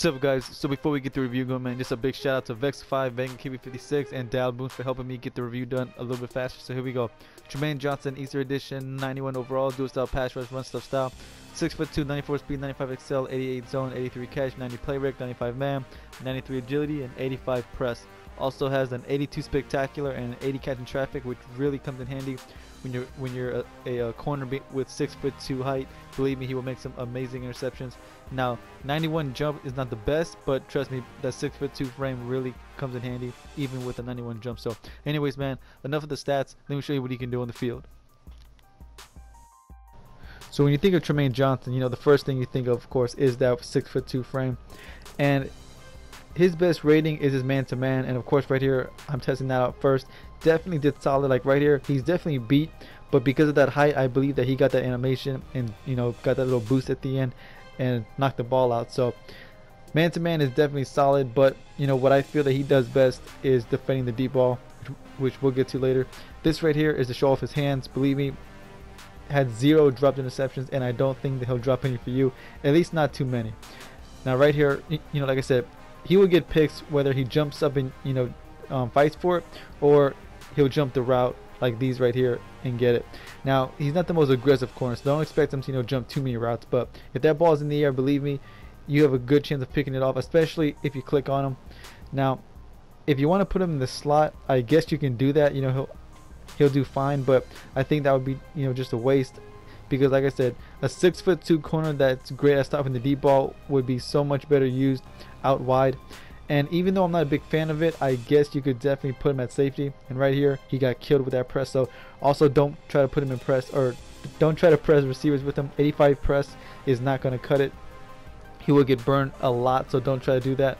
What's up guys, so before we get the review going man, just a big shout out to Vex5, Vegan KB56, and Dal Boon for helping me get the review done a little bit faster, so here we go. Jermaine Johnson, Easter Edition, 91 overall, dual style pass rush, run stuff style, 6'2", 94 speed, 95 XL, 88 zone, 83 catch, 90 play rate, 95 man, 93 agility, and 85 press. Also has an 82 spectacular and an 80 catch in traffic, which really comes in handy when you're when you're a, a, a corner with six foot two height. Believe me, he will make some amazing interceptions. Now, 91 jump is not the best, but trust me, that six foot two frame really comes in handy, even with a 91 jump. So, anyways, man, enough of the stats. Let me show you what he can do on the field. So when you think of Trumaine Johnson, you know the first thing you think of, of course, is that six foot two frame, and his best rating is his man to man and of course right here I'm testing that out first. Definitely did solid like right here he's definitely beat but because of that height I believe that he got that animation and you know got that little boost at the end and knocked the ball out. So man to man is definitely solid but you know what I feel that he does best is defending the deep ball which we'll get to later. This right here is to show off his hands believe me had zero dropped interceptions and I don't think that he'll drop any for you at least not too many. Now right here you know like I said he will get picks whether he jumps up and you know um, fights for it or he'll jump the route like these right here and get it. Now he's not the most aggressive corner, so don't expect him to you know jump too many routes. But if that ball's in the air, believe me, you have a good chance of picking it off, especially if you click on him. Now, if you want to put him in the slot, I guess you can do that. You know he'll he'll do fine, but I think that would be you know just a waste because like I said, a six foot two corner that's great at stopping the deep ball would be so much better used out wide. And even though I'm not a big fan of it, I guess you could definitely put him at safety. And right here, he got killed with that press. So also don't try to put him in press or don't try to press receivers with him. 85 press is not going to cut it. He will get burned a lot, so don't try to do that.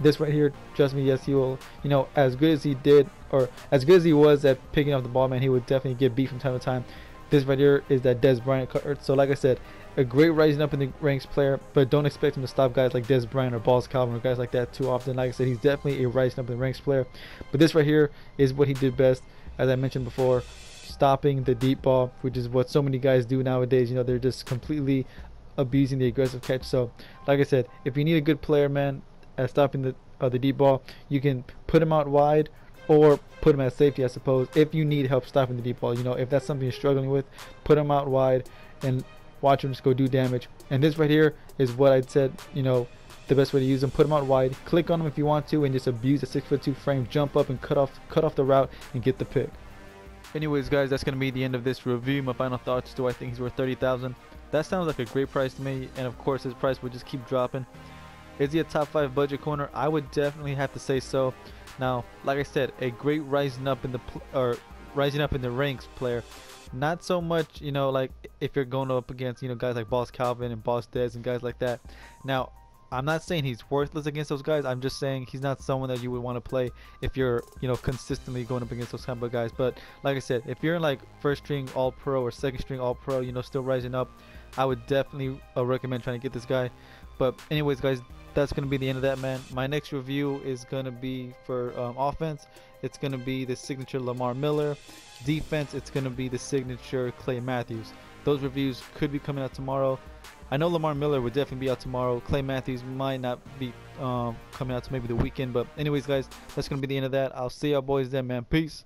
This right here, trust me, yes, he will. You know, as good as he did, or as good as he was at picking up the ball, man, he would definitely get beat from time to time. This right here is that Dez Bryant card. So like I said, a great rising up in the ranks player, but don't expect him to stop guys like Dez Bryant or Boss Calvin or guys like that too often. Like I said, he's definitely a rising up in the ranks player. But this right here is what he did best, as I mentioned before, stopping the deep ball, which is what so many guys do nowadays. You know, they're just completely abusing the aggressive catch. So, like I said, if you need a good player, man, at stopping the uh, the deep ball, you can put him out wide or put him at safety, I suppose, if you need help stopping the deep ball. You know, if that's something you're struggling with, put him out wide and watch him just go do damage. And this right here is what I said, you know, the best way to use them. Put them out wide, click on them if you want to, and just abuse the six foot two frame, jump up and cut off, cut off the route and get the pick. Anyways, guys, that's gonna be the end of this review. My final thoughts: Do I think he's worth thirty thousand? That sounds like a great price to me, and of course, his price will just keep dropping. Is he a top five budget corner? I would definitely have to say so. Now, like I said, a great rising up in the or rising up in the ranks player. Not so much, you know, like if you're going up against, you know, guys like Boss Calvin and Boss Dez and guys like that. Now, I'm not saying he's worthless against those guys. I'm just saying he's not someone that you would want to play if you're, you know, consistently going up against those kind of guys. But like I said, if you're in like first string All Pro or second string All Pro, you know, still rising up, I would definitely uh, recommend trying to get this guy. But anyways, guys, that's going to be the end of that, man. My next review is going to be for um, offense. It's going to be the signature Lamar Miller. Defense, it's going to be the signature Clay Matthews. Those reviews could be coming out tomorrow. I know Lamar Miller would definitely be out tomorrow. Clay Matthews might not be um, coming out to maybe the weekend. But anyways, guys, that's going to be the end of that. I'll see y'all boys then, man. Peace.